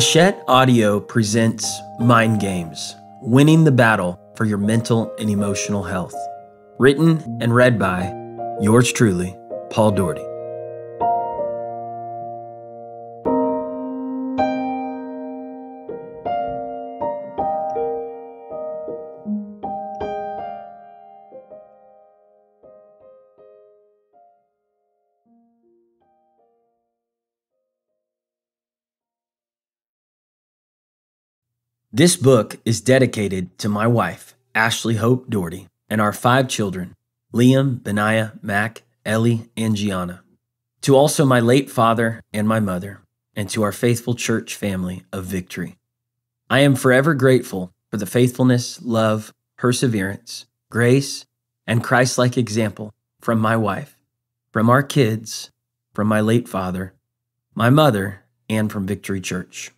Hachette Audio presents Mind Games Winning the Battle for Your Mental and Emotional Health. Written and read by yours truly, Paul Daugherty. This book is dedicated to my wife, Ashley Hope Daugherty, and our five children, Liam, Benaiah, Mac, Ellie, and Gianna. To also my late father and my mother, and to our faithful church family of victory. I am forever grateful for the faithfulness, love, perseverance, grace, and Christ like example from my wife, from our kids, from my late father, my mother, and from Victory Church.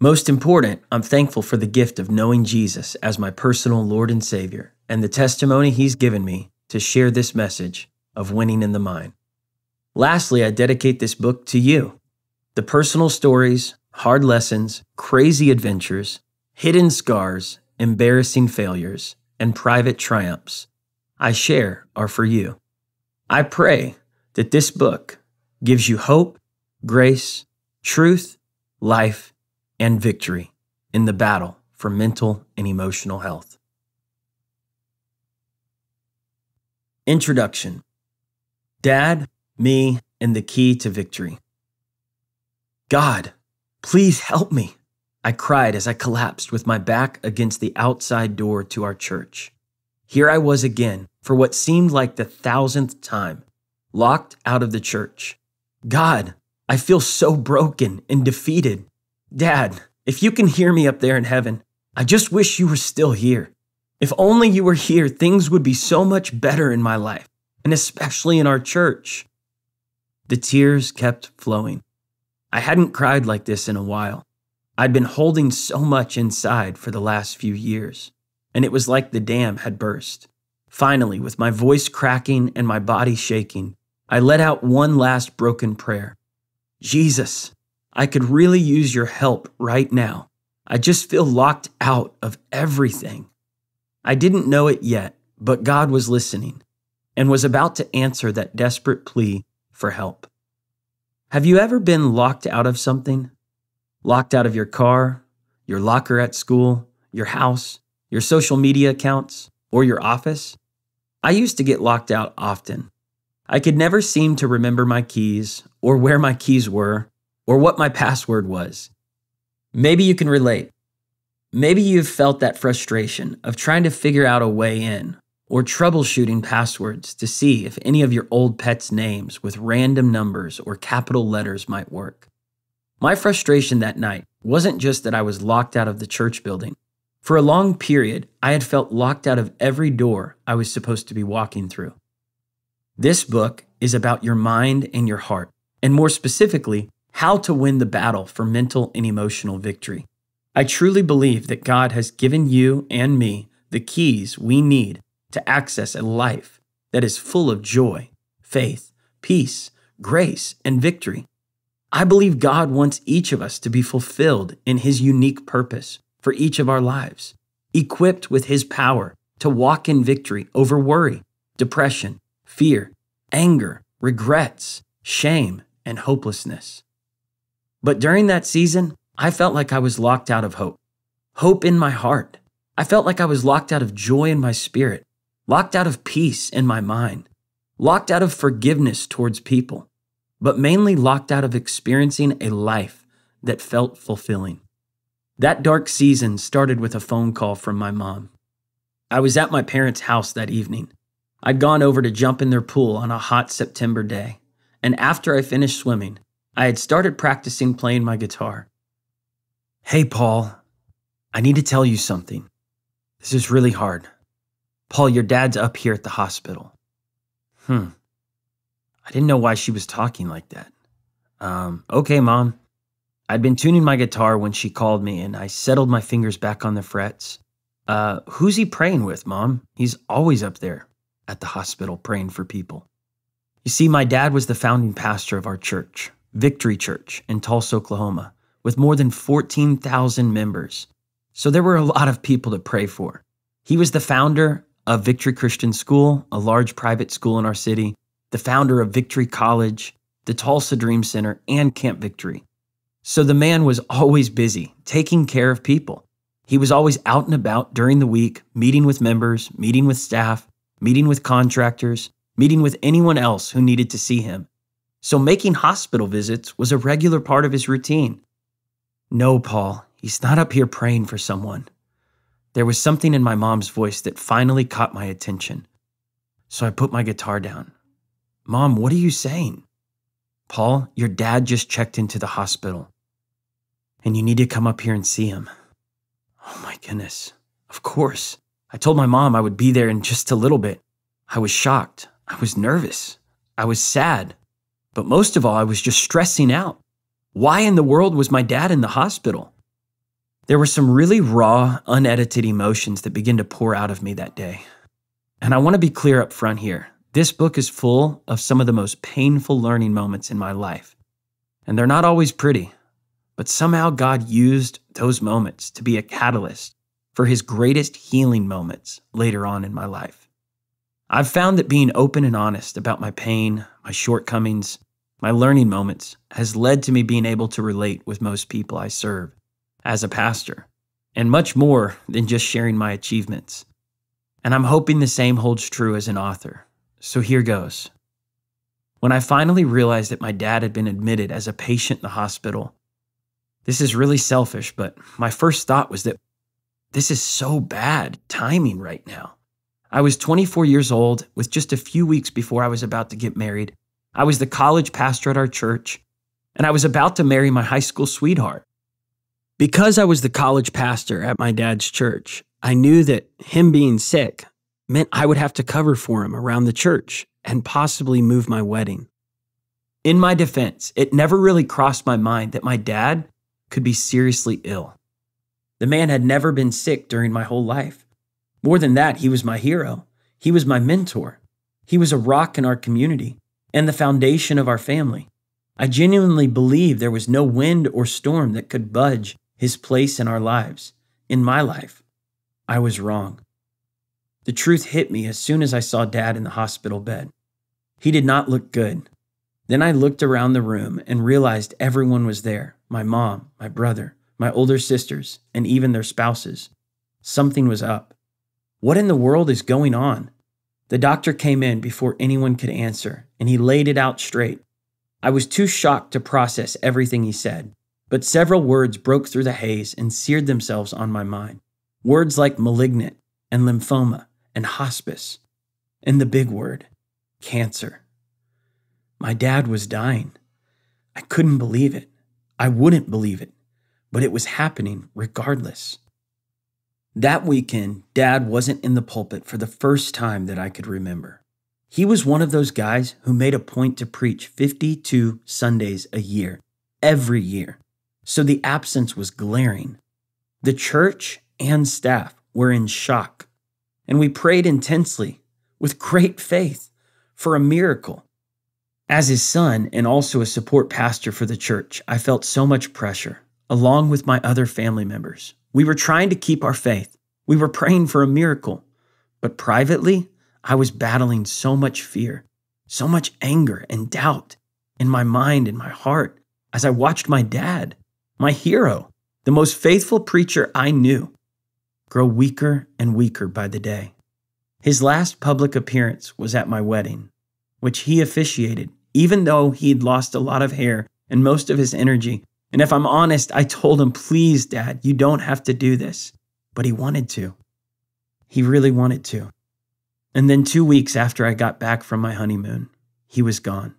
Most important, I'm thankful for the gift of knowing Jesus as my personal Lord and Savior and the testimony He's given me to share this message of winning in the mind. Lastly, I dedicate this book to you. The personal stories, hard lessons, crazy adventures, hidden scars, embarrassing failures, and private triumphs I share are for you. I pray that this book gives you hope, grace, truth, life, and victory in the battle for mental and emotional health. Introduction Dad, me, and the key to victory. God, please help me. I cried as I collapsed with my back against the outside door to our church. Here I was again, for what seemed like the thousandth time, locked out of the church. God, I feel so broken and defeated. Dad, if you can hear me up there in heaven, I just wish you were still here. If only you were here, things would be so much better in my life, and especially in our church. The tears kept flowing. I hadn't cried like this in a while. I'd been holding so much inside for the last few years, and it was like the dam had burst. Finally, with my voice cracking and my body shaking, I let out one last broken prayer Jesus, I could really use your help right now. I just feel locked out of everything. I didn't know it yet, but God was listening and was about to answer that desperate plea for help. Have you ever been locked out of something? Locked out of your car, your locker at school, your house, your social media accounts, or your office? I used to get locked out often. I could never seem to remember my keys or where my keys were or what my password was. Maybe you can relate. Maybe you've felt that frustration of trying to figure out a way in or troubleshooting passwords to see if any of your old pet's names with random numbers or capital letters might work. My frustration that night wasn't just that I was locked out of the church building. For a long period, I had felt locked out of every door I was supposed to be walking through. This book is about your mind and your heart, and more specifically, how to win the battle for mental and emotional victory. I truly believe that God has given you and me the keys we need to access a life that is full of joy, faith, peace, grace, and victory. I believe God wants each of us to be fulfilled in His unique purpose for each of our lives, equipped with His power to walk in victory over worry, depression, fear, anger, regrets, shame, and hopelessness. But during that season, I felt like I was locked out of hope. Hope in my heart. I felt like I was locked out of joy in my spirit, locked out of peace in my mind, locked out of forgiveness towards people, but mainly locked out of experiencing a life that felt fulfilling. That dark season started with a phone call from my mom. I was at my parents' house that evening. I'd gone over to jump in their pool on a hot September day, and after I finished swimming, I had started practicing playing my guitar. Hey, Paul, I need to tell you something. This is really hard. Paul, your dad's up here at the hospital. Hmm. I didn't know why she was talking like that. Um, okay, Mom. I'd been tuning my guitar when she called me and I settled my fingers back on the frets. Uh, who's he praying with, Mom? He's always up there at the hospital praying for people. You see, my dad was the founding pastor of our church. Victory Church in Tulsa, Oklahoma, with more than 14,000 members. So there were a lot of people to pray for. He was the founder of Victory Christian School, a large private school in our city, the founder of Victory College, the Tulsa Dream Center, and Camp Victory. So the man was always busy, taking care of people. He was always out and about during the week, meeting with members, meeting with staff, meeting with contractors, meeting with anyone else who needed to see him. So making hospital visits was a regular part of his routine. No, Paul, he's not up here praying for someone. There was something in my mom's voice that finally caught my attention. So I put my guitar down. Mom, what are you saying? Paul, your dad just checked into the hospital and you need to come up here and see him. Oh my goodness. Of course. I told my mom I would be there in just a little bit. I was shocked. I was nervous. I was sad. But most of all, I was just stressing out. Why in the world was my dad in the hospital? There were some really raw, unedited emotions that began to pour out of me that day. And I want to be clear up front here. This book is full of some of the most painful learning moments in my life. And they're not always pretty. But somehow God used those moments to be a catalyst for his greatest healing moments later on in my life. I've found that being open and honest about my pain, my shortcomings, my learning moments has led to me being able to relate with most people I serve as a pastor, and much more than just sharing my achievements. And I'm hoping the same holds true as an author. So here goes. When I finally realized that my dad had been admitted as a patient in the hospital, this is really selfish, but my first thought was that this is so bad timing right now. I was 24 years old, with just a few weeks before I was about to get married. I was the college pastor at our church, and I was about to marry my high school sweetheart. Because I was the college pastor at my dad's church, I knew that him being sick meant I would have to cover for him around the church and possibly move my wedding. In my defense, it never really crossed my mind that my dad could be seriously ill. The man had never been sick during my whole life. More than that, he was my hero. He was my mentor. He was a rock in our community and the foundation of our family. I genuinely believe there was no wind or storm that could budge his place in our lives, in my life. I was wrong. The truth hit me as soon as I saw Dad in the hospital bed. He did not look good. Then I looked around the room and realized everyone was there my mom, my brother, my older sisters, and even their spouses. Something was up. What in the world is going on? The doctor came in before anyone could answer, and he laid it out straight. I was too shocked to process everything he said, but several words broke through the haze and seared themselves on my mind. Words like malignant and lymphoma and hospice, and the big word, cancer. My dad was dying. I couldn't believe it. I wouldn't believe it, but it was happening regardless. That weekend, Dad wasn't in the pulpit for the first time that I could remember. He was one of those guys who made a point to preach 52 Sundays a year, every year. So the absence was glaring. The church and staff were in shock, and we prayed intensely with great faith for a miracle. As his son and also a support pastor for the church, I felt so much pressure, along with my other family members. We were trying to keep our faith. We were praying for a miracle. But privately, I was battling so much fear, so much anger and doubt in my mind and my heart as I watched my dad, my hero, the most faithful preacher I knew, grow weaker and weaker by the day. His last public appearance was at my wedding, which he officiated even though he'd lost a lot of hair and most of his energy. And if I'm honest, I told him, please, Dad, you don't have to do this. But he wanted to. He really wanted to. And then two weeks after I got back from my honeymoon, he was gone.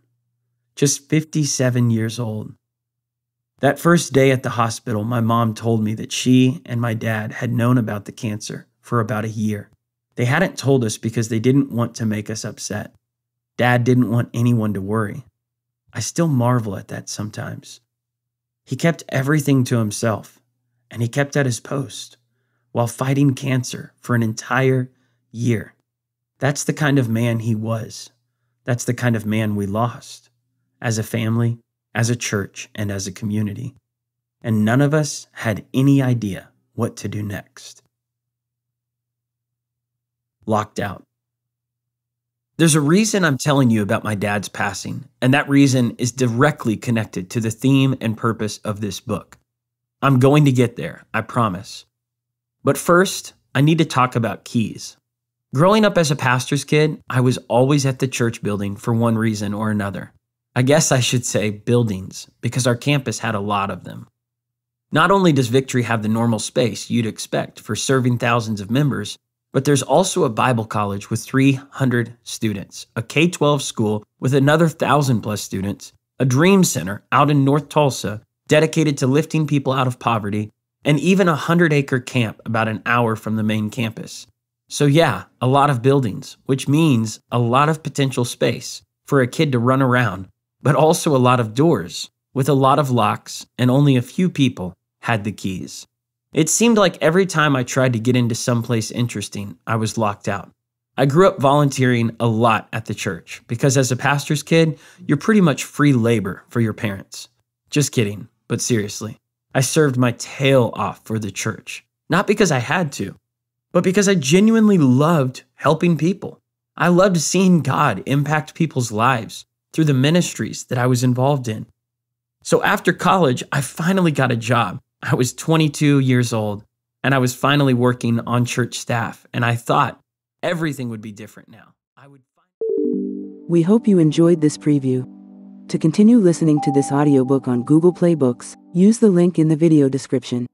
Just 57 years old. That first day at the hospital, my mom told me that she and my dad had known about the cancer for about a year. They hadn't told us because they didn't want to make us upset. Dad didn't want anyone to worry. I still marvel at that sometimes. He kept everything to himself, and he kept at his post while fighting cancer for an entire year. That's the kind of man he was. That's the kind of man we lost as a family, as a church, and as a community. and none of us had any idea what to do next. Locked out. There's a reason I'm telling you about my dad's passing, and that reason is directly connected to the theme and purpose of this book. I'm going to get there, I promise. But first, I need to talk about keys. Growing up as a pastor's kid, I was always at the church building for one reason or another. I guess I should say buildings, because our campus had a lot of them. Not only does Victory have the normal space you'd expect for serving thousands of members, but there's also a Bible college with 300 students, a K 12 school with another 1,000 plus students, a dream center out in North Tulsa dedicated to lifting people out of poverty, and even a 100 acre camp about an hour from the main campus. So, yeah, a lot of buildings, which means a lot of potential space for a kid to run around, but also a lot of doors with a lot of locks, and only a few people had the keys. It seemed like every time I tried to get into someplace interesting, I was locked out. I grew up volunteering a lot at the church because as a pastor's kid, you're pretty much free labor for your parents. Just kidding, but seriously. I served my tail off for the church, not because I had to, but because I genuinely loved helping people. I loved seeing God impact people's lives through the ministries that I was involved in. So after college, I finally got a job I was 22 years old and I was finally working on church staff, and I thought everything would be different now. I would We hope you enjoyed this preview. To continue listening to this audiobook on Google Play Books, use the link in the video description.